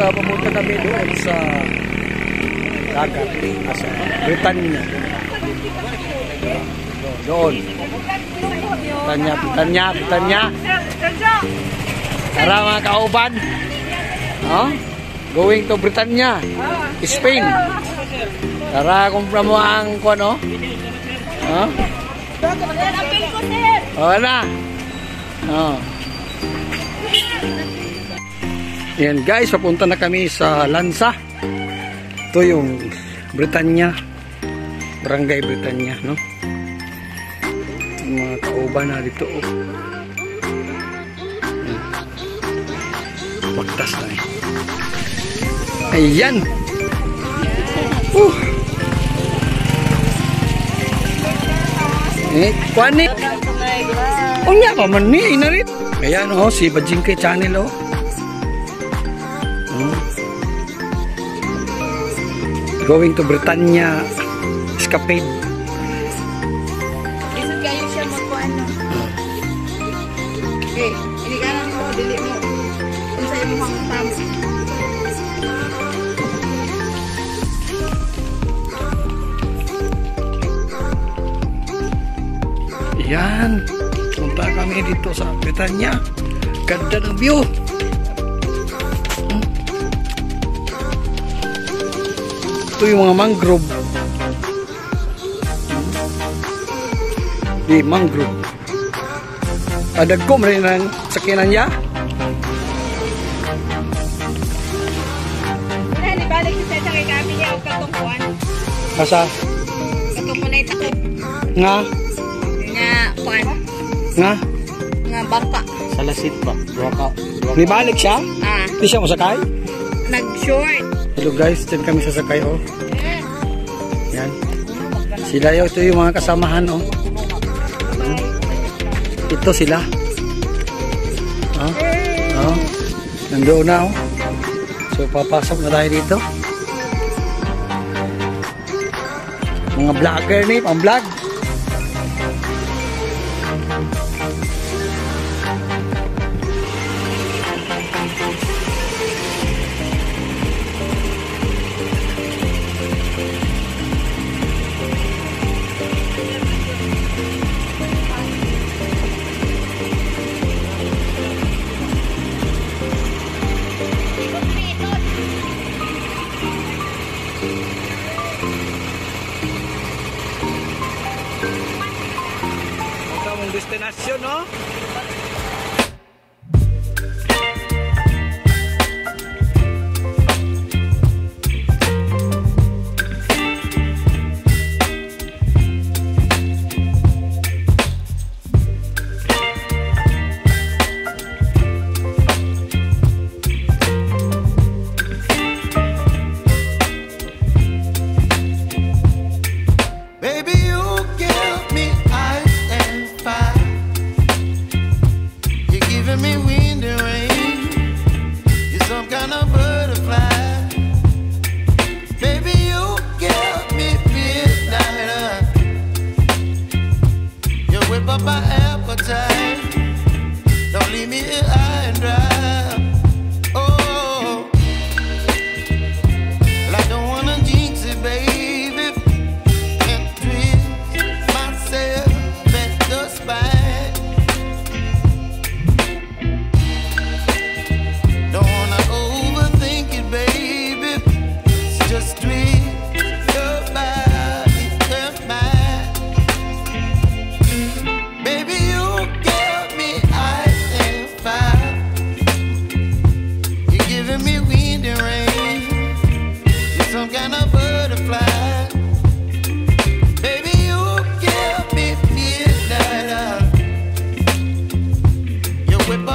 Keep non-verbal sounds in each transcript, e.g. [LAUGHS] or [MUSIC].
uh, pumunta kami doon sa dagat. Sa Britanya. Doon. Britanya, Britanya, Britanya. Tara mga kauban. Oh? Going to Britanya. Spain. Tara, kumpra mo ang ano. Oh? Oh, na. Oh. Yan guys, papunta na kami sa Lansa. Ito yung Britanya. Barangay Britanya, no? Yung mga kauban na dito. Oh. Yan. Bagtas na eh. Ayan. Uh. Eh, kuanik. Unya pa man ni inarit. Ayan oh, si Bajingke channel oh. Going to Britannia escapade. Isod kayo siya magkuhan no. Okay, iniganan mo, dili mo. Kung sa'yo mo hangtam. Yan. Punta kami dito sa Britannia. Ganda ng view. Ito yung mga mangrove. Di mangrove. Adagkom rin ng sakinan niya. Balik sa sa kay kami niya o katungkuan. Kasa Katungkuan na ito. nga Nga, kuan. nga Nga bangka. Sa lasit pa. Roka. nibalik siya. Ah, Di siya masakay. nag-short. Hello guys, dyan kami sasakay oh. Yan. Sila yun, ito yung mga kasamahan oh. Ito sila. Oh. Oh. Nandoon na oh. So papasok na tayo dito. Mga vlogger ni, pang vlog. Ang up I am.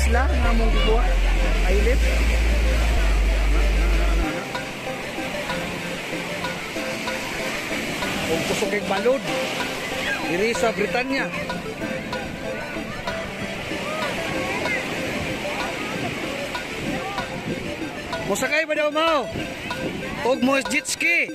isla nga among gikuha. Islet. Kung kusog kay balod. Diri sa Britanya. Musakay ba daw mo? Og mo jet ski.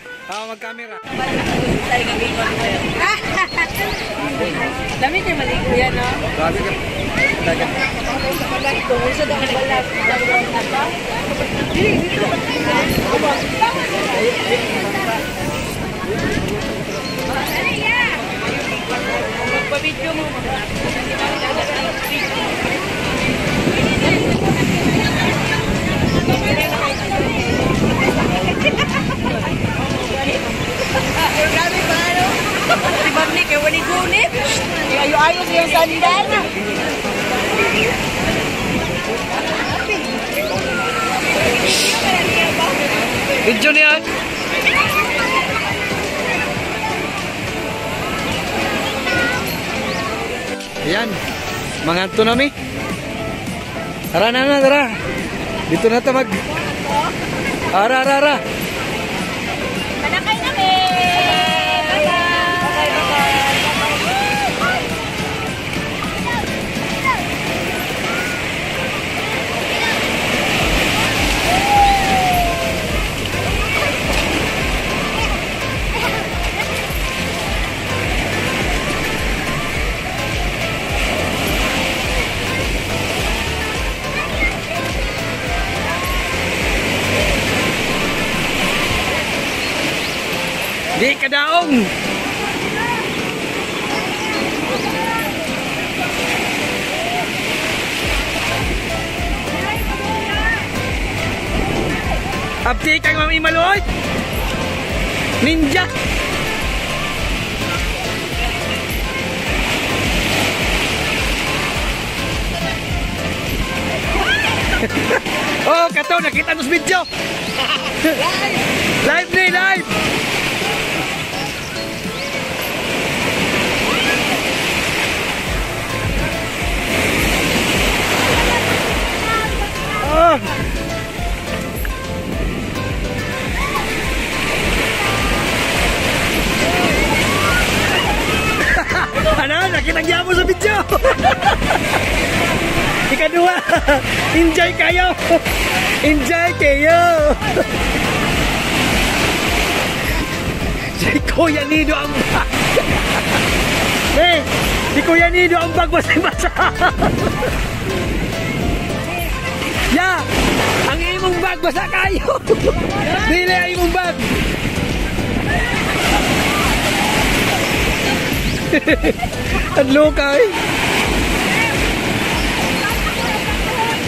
Video! Ah, mag-camera. [LAUGHS] Dami kayo maligo yan, no? Grabe ka. Dagat. Kung isa daw ang balat, Dili, dito. Magpa-video mo. Grabe Ayan. Mga anto nami. Tara na na, tara. Dito na ta mag... Ara, ara, ara. Abdi kang mami maloy. Ninja. [LAUGHS] oh, kato nakita nos video. [LAUGHS] live ni live. Enjoy kayo! si Kuya Nido ang bag! eh, si Kuya Nido ang bag basa-basa! ya! Ang imong bag basa kayo! Dili ang imong bag! Adlo kay.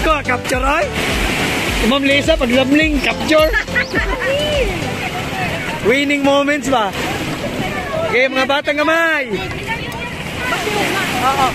Ko capture ay. Ma'am Lisa pag lamling capture. Winning moments ba? Okay, mga batang kamay. Oo.